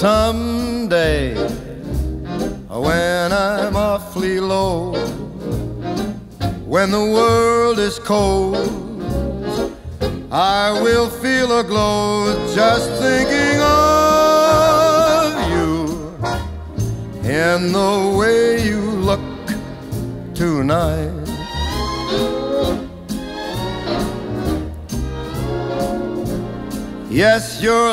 Someday, when I'm awfully low, when the world is cold, I will feel a glow just thinking of you and the way you look tonight. Yes, you're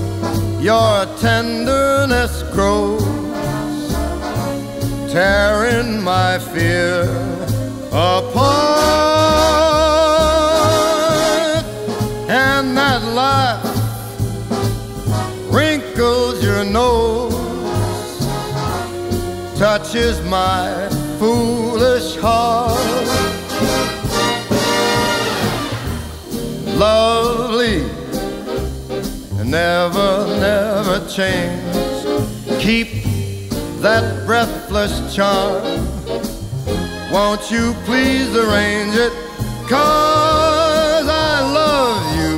your tenderness grows, tearing my fear apart. And that laugh wrinkles your nose, touches my foolish heart. Lovely never, never change. Keep that breathless charm. Won't you please arrange it? Cause I love you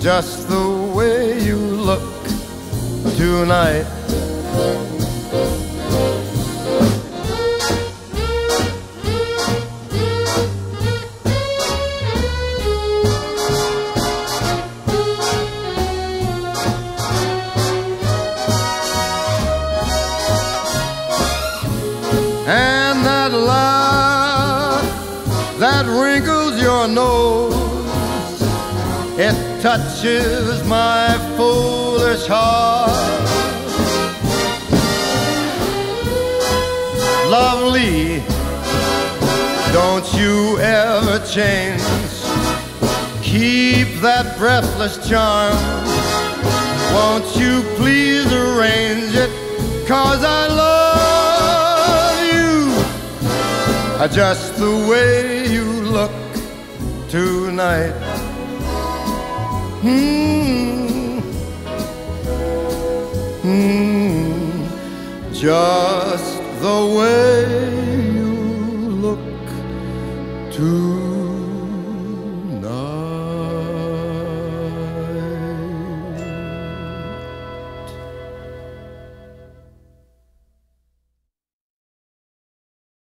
just the way you look tonight. Laugh that wrinkles your nose, it touches my foolish heart. Lovely, don't you ever change. Keep that breathless charm. Won't you please arrange it? Cause I love just the way you look tonight. Hmm. Hmm. Just the way you look tonight.